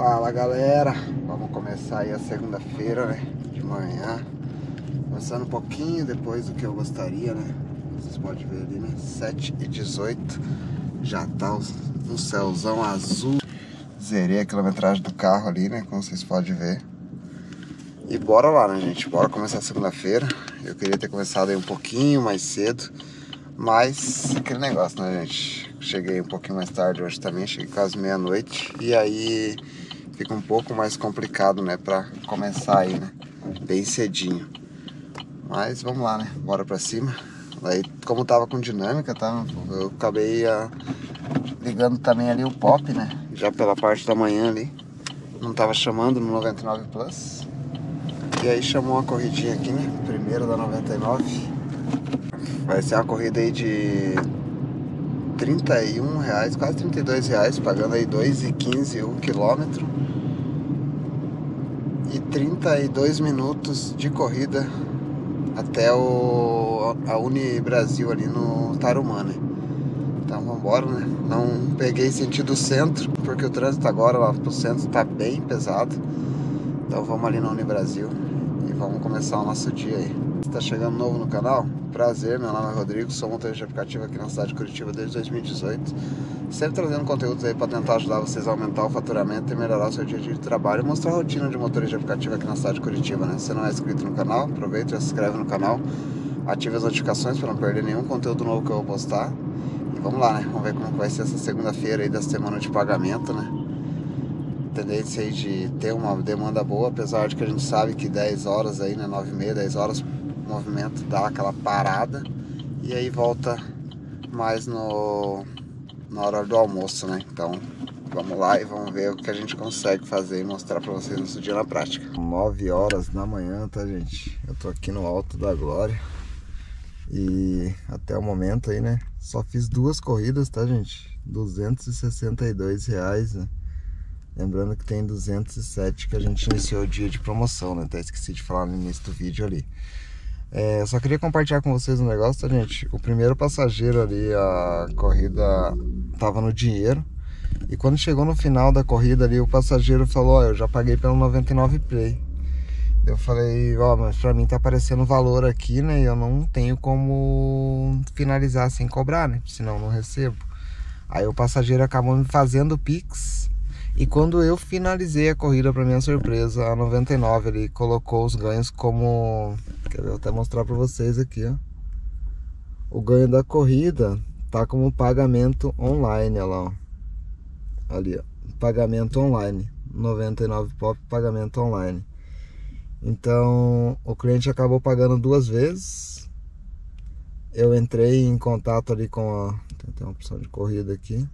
Fala galera, vamos começar aí a segunda-feira, né? De manhã. Começando um pouquinho depois do que eu gostaria, né? Vocês podem ver ali, né? 7 e 18 Já tá um céuzão azul. Zerei a quilometragem do carro ali, né? Como vocês podem ver. E bora lá, né, gente? Bora começar a segunda-feira. Eu queria ter começado aí um pouquinho mais cedo. Mas aquele negócio, né, gente? Cheguei um pouquinho mais tarde hoje também, cheguei quase meia-noite. E aí fica um pouco mais complicado, né, pra começar aí, né? Bem cedinho. Mas vamos lá, né? Bora pra cima. Aí, como tava com dinâmica, tá? Eu acabei uh, ligando também ali o pop, né? Já pela parte da manhã ali. Não tava chamando no 99 Plus. E aí chamou uma corridinha aqui, né? Primeiro da 99. Vai ser uma corrida aí de 31 reais, quase 32 reais, pagando aí 2,15 o quilômetro. E 32 minutos de corrida até o, a Uni Brasil ali no Tarumã, né? Então vambora, né? Não peguei sentido centro, porque o trânsito agora lá pro centro tá bem pesado. Então vamos ali na Uni Brasil vamos começar o nosso dia aí. Está chegando novo no canal? Prazer, meu nome é Rodrigo, sou motorista de aplicativo aqui na cidade de Curitiba desde 2018. Sempre trazendo conteúdos aí para tentar ajudar vocês a aumentar o faturamento e melhorar o seu dia a dia de trabalho e mostrar a rotina de motorista de aplicativo aqui na cidade de Curitiba, né? Se você não é inscrito no canal, aproveita e se inscreve no canal, ative as notificações para não perder nenhum conteúdo novo que eu vou postar. E vamos lá, né? Vamos ver como vai ser essa segunda-feira aí da semana de pagamento, né? tendência aí de ter uma demanda boa, apesar de que a gente sabe que 10 horas aí, né, 9 e meia, 10 horas movimento dá aquela parada e aí volta mais no na hora do almoço, né? Então, vamos lá e vamos ver o que a gente consegue fazer e mostrar para vocês nosso dia na prática. 9 horas da manhã, tá, gente? Eu tô aqui no Alto da Glória. E até o momento aí, né? Só fiz duas corridas, tá, gente? 262 reais, né? Lembrando que tem 207 que a gente iniciou o dia de promoção, né? Até esqueci de falar no início do vídeo ali. É, só queria compartilhar com vocês um negócio, tá, gente? O primeiro passageiro ali, a corrida tava no dinheiro. E quando chegou no final da corrida ali, o passageiro falou, ó, eu já paguei pelo 99 Play. Eu falei, ó, mas pra mim tá aparecendo valor aqui, né? E eu não tenho como finalizar sem cobrar, né? Senão eu não recebo. Aí o passageiro acabou me fazendo Pix e quando eu finalizei a corrida, para minha surpresa, a 99 ele colocou os ganhos como. Quer ver, eu até mostrar para vocês aqui, ó. O ganho da corrida tá como pagamento online, olha lá, ó. Ali, ó. Pagamento online. 99 pop pagamento online. Então, o cliente acabou pagando duas vezes. Eu entrei em contato ali com a. Tem uma opção de corrida aqui.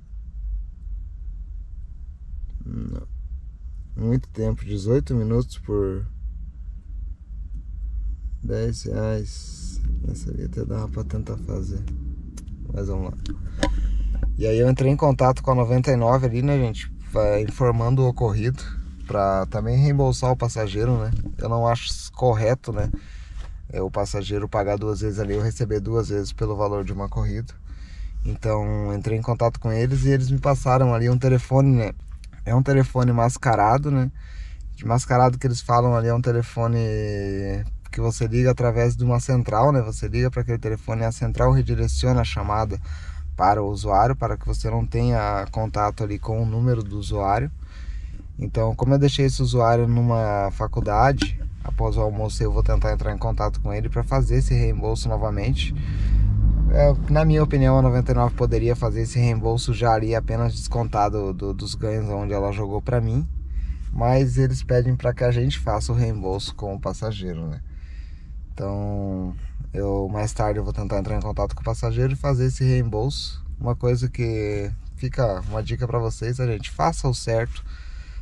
Não. Muito tempo, 18 minutos por 10 reais. Essa ali até dava pra tentar fazer. Mas vamos lá. E aí eu entrei em contato com a 99 ali, né, gente? Informando o ocorrido. Pra também reembolsar o passageiro, né? Eu não acho correto, né? É o passageiro pagar duas vezes ali, eu receber duas vezes pelo valor de uma corrida. Então entrei em contato com eles e eles me passaram ali um telefone, né? É um telefone mascarado, né? De mascarado que eles falam ali é um telefone que você liga através de uma central, né? Você liga para aquele telefone e a central redireciona a chamada para o usuário para que você não tenha contato ali com o número do usuário. Então, como eu deixei esse usuário numa faculdade, após o almoço eu vou tentar entrar em contato com ele para fazer esse reembolso novamente na minha opinião, a 99 poderia fazer esse reembolso já ali apenas descontado do, dos ganhos onde ela jogou para mim, mas eles pedem para que a gente faça o reembolso com o passageiro, né? Então, eu mais tarde eu vou tentar entrar em contato com o passageiro e fazer esse reembolso. Uma coisa que fica uma dica para vocês, a gente faça o certo,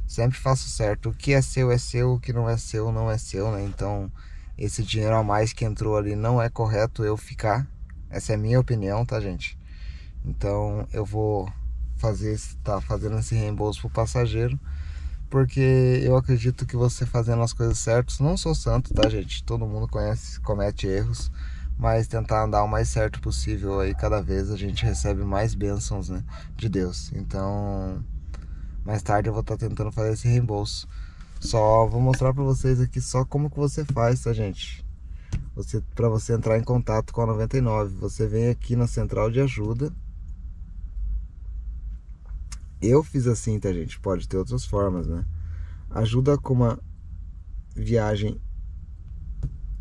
sempre faça o certo. O que é seu é seu, o que não é seu não é seu, né? Então, esse dinheiro a mais que entrou ali não é correto eu ficar essa é a minha opinião, tá, gente? Então eu vou fazer, tá fazendo esse reembolso pro passageiro, porque eu acredito que você fazendo as coisas certas, não sou santo, tá, gente? Todo mundo conhece, comete erros, mas tentar andar o mais certo possível aí cada vez a gente recebe mais bênçãos, né, de Deus. Então, Mais tarde eu vou estar tá tentando fazer esse reembolso. Só vou mostrar para vocês aqui só como que você faz, tá, gente? Você, para você entrar em contato com a 99, você vem aqui na central de ajuda. Eu fiz assim, tá, gente? Pode ter outras formas, né? Ajuda com uma viagem.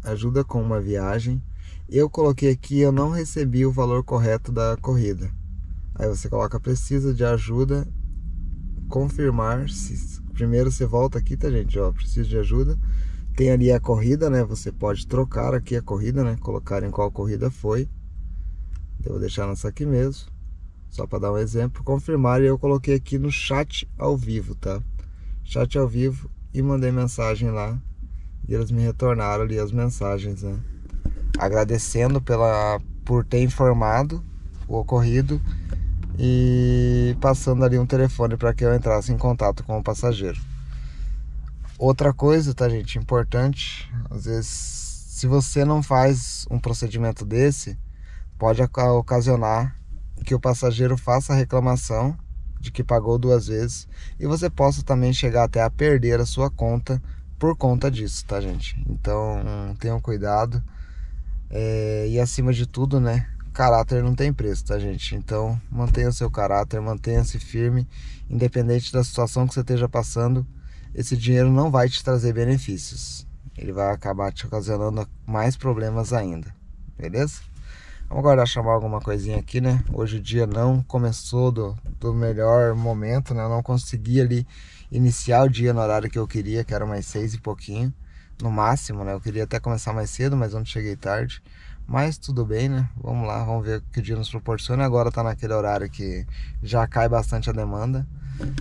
Ajuda com uma viagem. Eu coloquei aqui, eu não recebi o valor correto da corrida. Aí você coloca precisa de ajuda, confirmar. Se, primeiro você volta aqui, tá, gente? Ó, preciso de ajuda. Tem ali a corrida, né? Você pode trocar aqui a corrida, né? Colocar em qual corrida foi. Eu vou deixar nessa aqui mesmo. Só para dar um exemplo. Confirmar e eu coloquei aqui no chat ao vivo, tá? Chat ao vivo e mandei mensagem lá. E eles me retornaram ali as mensagens, né? Agradecendo pela, por ter informado o ocorrido e passando ali um telefone para que eu entrasse em contato com o passageiro. Outra coisa, tá, gente, importante, às vezes, se você não faz um procedimento desse, pode ocasionar que o passageiro faça a reclamação de que pagou duas vezes e você possa também chegar até a perder a sua conta por conta disso, tá, gente? Então, tenham cuidado é, e acima de tudo, né? Caráter não tem preço, tá, gente? Então, mantenha o seu caráter, mantenha-se firme, independente da situação que você esteja passando esse dinheiro não vai te trazer benefícios. Ele vai acabar te ocasionando mais problemas ainda. Beleza? Vamos agora chamar alguma coisinha aqui, né? Hoje o dia não começou do, do melhor momento, né? Eu não consegui ali iniciar o dia no horário que eu queria, que era mais seis e pouquinho. No máximo, né? Eu queria até começar mais cedo, mas não cheguei tarde. Mas tudo bem, né? Vamos lá, vamos ver o que o dia nos proporciona. Agora tá naquele horário que já cai bastante a demanda.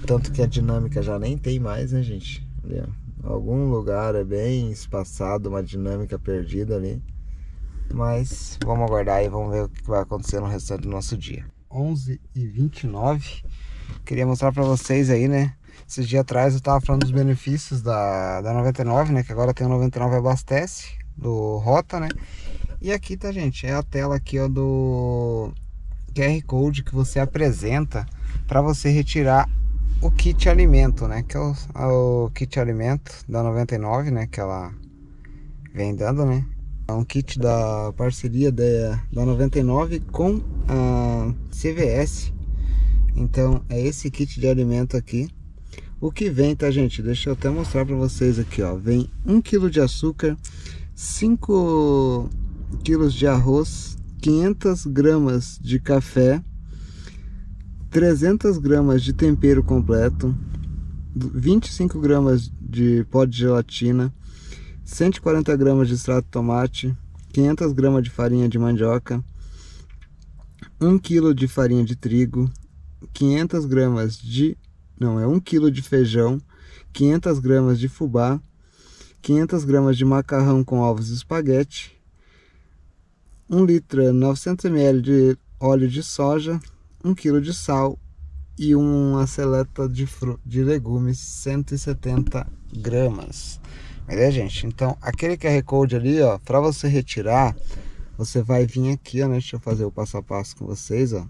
Tanto que a dinâmica já nem tem mais, né, gente? Ali, Algum lugar é bem espaçado, uma dinâmica perdida ali. Mas vamos aguardar e vamos ver o que vai acontecer no restante do nosso dia. 11 e 29 Queria mostrar para vocês aí, né? Esses dias atrás eu tava falando dos benefícios da, da 99, né? Que agora tem o 99 Abastece, do Rota, né? E aqui, tá, gente? É a tela aqui, ó, do QR Code que você apresenta para você retirar o kit alimento, né? Que é o, o, kit alimento da 99, né? Que ela vem dando, né? É um kit da parceria da, da 99 com a CVS. Então é esse kit de alimento aqui. O que vem, tá, gente? Deixa eu até mostrar para vocês aqui, ó. Vem 1 kg de açúcar, 5 kg de arroz, 500 gramas de café, 300 gramas de tempero completo, 25 gramas de pó de gelatina, 140 gramas de extrato de tomate, 500 gramas de farinha de mandioca, 1 kg de farinha de trigo, 500 gramas de não é 1 kg de feijão, 500 gramas de fubá, 500 gramas de macarrão com ovos e espaguete, 1 litro 900 ml de óleo de soja, 1 kg de sal e uma seleta de, de legumes 170 gramas. Beleza, gente? Então, aquele QR Code ali, ó, para você retirar, você vai vir aqui, ó, né? Deixa eu fazer o passo a passo com vocês, ó.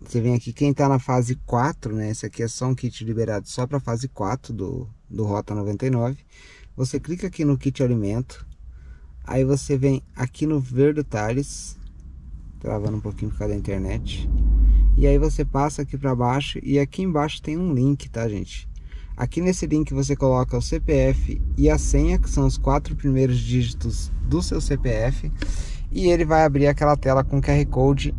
Você vem aqui, quem tá na fase 4, né? Esse aqui é só um kit liberado só para fase 4 do, do Rota 99. Você clica aqui no kit alimento. Aí você vem aqui no ver detalhes. Travando um pouquinho por causa da internet. E aí você passa aqui para baixo e aqui embaixo tem um link, tá, gente? Aqui nesse link você coloca o CPF e a senha, que são os quatro primeiros dígitos do seu CPF, e ele vai abrir aquela tela com QR Code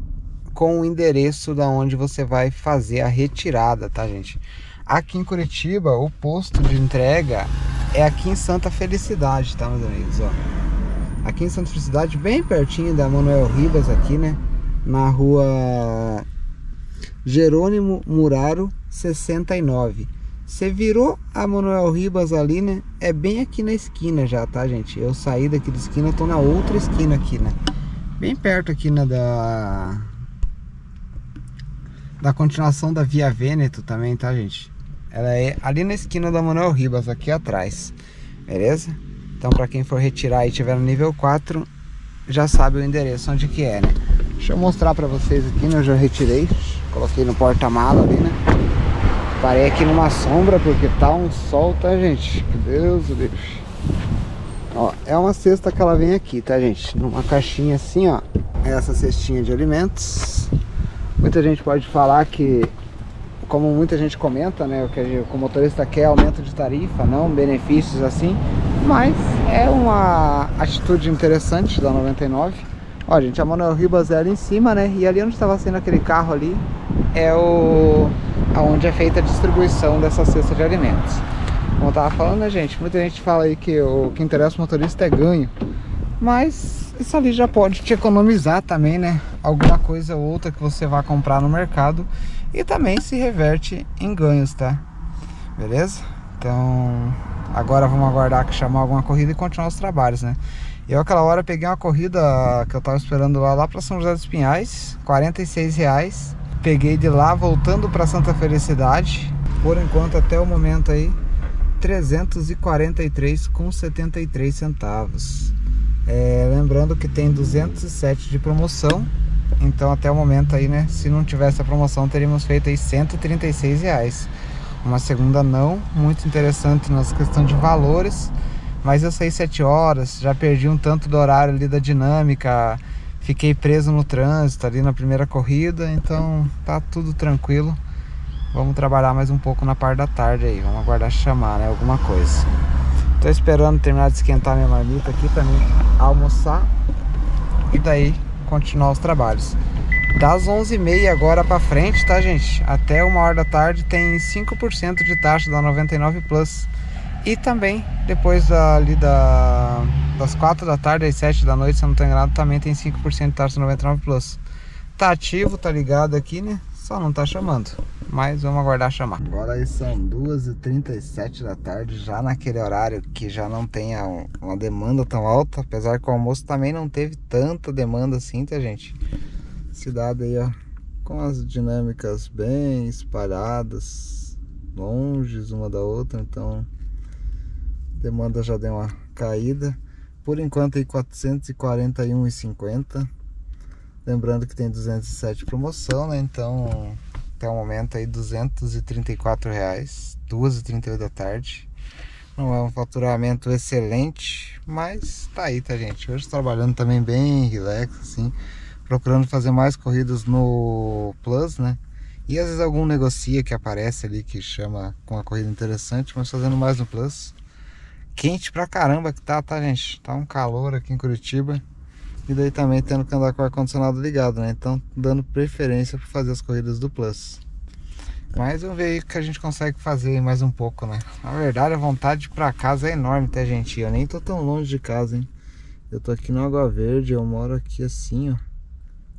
com o endereço da onde você vai fazer a retirada, tá, gente? Aqui em Curitiba, o posto de entrega é aqui em Santa Felicidade, tá, meus amigos, ó. Aqui em Santa Felicidade, bem pertinho da Manuel Ribas aqui, né? Na rua Jerônimo Muraro 69. Você virou a Manuel Ribas ali, né? É bem aqui na esquina já, tá, gente? Eu saí daqui da esquina, tô na outra esquina aqui, né? Bem perto aqui, né, da... Da continuação da Via Vêneto também, tá, gente? Ela é ali na esquina da Manuel Ribas, aqui atrás. Beleza? Então, para quem for retirar e tiver no nível 4, já sabe o endereço onde que é, né? Deixa eu mostrar para vocês aqui, né? Eu já retirei. Coloquei no porta-mala ali, né? Parei aqui numa sombra porque tá um sol, tá, gente? Deus do Deus. Ó, é uma cesta que ela vem aqui, tá, gente? Numa caixinha assim, ó. É essa cestinha de alimentos. Muita gente pode falar que, como muita gente comenta, né? O que o motorista quer aumento de tarifa, não benefícios assim. Mas é uma atitude interessante da 99. Ó, gente, a Manuel Ribas é ali em cima, né? E ali onde estava sendo aquele carro ali é o aonde é feita a distribuição dessa cesta de alimentos. Como eu tava falando, né, gente? Muita gente fala aí que o que interessa o motorista é ganho. Mas isso ali já pode te economizar também, né? Alguma coisa ou outra que você vá comprar no mercado. E também se reverte em ganhos, tá? Beleza? Então, agora vamos aguardar que chamar alguma corrida e continuar os trabalhos, né? Eu aquela hora peguei uma corrida que eu tava esperando lá, lá para São José dos Pinhais, 46 reais. Peguei de lá voltando para Santa Felicidade. Por enquanto até o momento aí 343,73 centavos. É, lembrando que tem 207 de promoção. Então até o momento aí, né? Se não tivesse a promoção, teríamos feito aí 136 reais. Uma segunda não, muito interessante nas questões de valores. Mas eu saí 7 horas, já perdi um tanto do horário ali da dinâmica. Fiquei preso no trânsito ali na primeira corrida, então tá tudo tranquilo. Vamos trabalhar mais um pouco na parte da tarde aí. Vamos aguardar chamar, né? Alguma coisa. Tô esperando terminar de esquentar minha marmita aqui pra mim almoçar. E daí continuar os trabalhos. Das 11h30 agora pra frente, tá, gente? Até uma hora da tarde tem 5% de taxa da 99 Plus. E também, depois ali da, das 4 da tarde às 7 da noite, se eu não tô enganado, também tem 5% de taxa da 99 Plus. Tá ativo, tá ligado aqui, né? Só não tá chamando mas vamos aguardar chamar. Agora aí são 2h37 da tarde, já naquele horário que já não tem uma demanda tão alta, apesar que o almoço também não teve tanta demanda assim, tá gente? Cidade aí, ó, com as dinâmicas bem espalhadas, longes uma da outra, então demanda já deu uma caída. Por enquanto aí 441,50. Lembrando que tem 207 promoção, né? Então até o momento aí 234 reais, 2h38 da tarde. Não é um faturamento excelente, mas tá aí, tá gente? Hoje trabalhando também bem relax, assim, procurando fazer mais corridas no Plus, né? E às vezes algum negocia que aparece ali que chama com uma corrida interessante, mas fazendo mais no Plus. Quente pra caramba que tá, tá gente? Tá um calor aqui em Curitiba. E daí também tendo que andar com o ar-condicionado ligado, né? Então dando preferência para fazer as corridas do Plus. Mas vamos ver o que a gente consegue fazer mais um pouco, né? Na verdade a vontade pra casa é enorme, tá gente? Eu nem tô tão longe de casa, hein? Eu tô aqui no Água Verde, eu moro aqui assim, ó.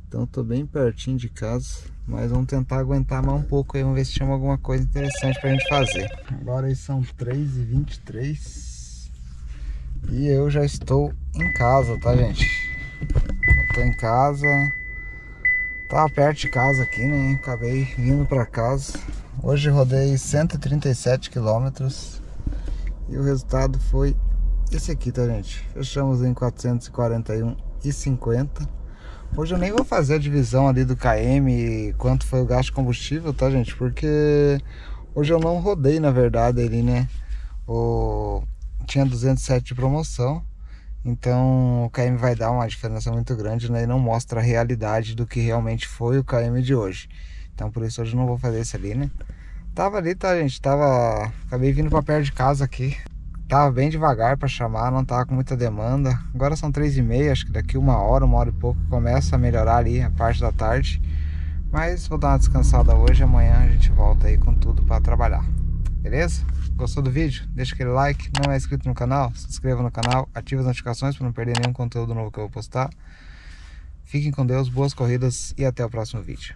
Então tô bem pertinho de casa. Mas vamos tentar aguentar mais um pouco aí, vamos ver se chama alguma coisa interessante pra gente fazer. Agora aí são 3h23 e eu já estou em casa, tá gente? tô em casa. Tava perto de casa aqui, né? Acabei vindo pra casa. Hoje rodei 137 quilômetros. E o resultado foi esse aqui, tá, gente? Fechamos em 441,50. Hoje eu nem vou fazer a divisão ali do KM quanto foi o gasto de combustível, tá, gente? Porque hoje eu não rodei, na verdade, ali, né? O... Tinha 207 de promoção. Então o KM vai dar uma diferença muito grande né? e não mostra a realidade do que realmente foi o KM de hoje. Então por isso hoje não vou fazer esse ali, né? Tava ali, tá gente? Tava. Acabei vindo para perto de casa aqui. Tava bem devagar para chamar, não tava com muita demanda. Agora são três e meia, acho que daqui uma hora, uma hora e pouco começa a melhorar ali a parte da tarde. Mas vou dar uma descansada hoje, amanhã a gente volta aí com tudo para trabalhar. Beleza? Gostou do vídeo? Deixa aquele like. Não é inscrito no canal? Se inscreva no canal. Ative as notificações para não perder nenhum conteúdo novo que eu vou postar. Fiquem com Deus, boas corridas e até o próximo vídeo.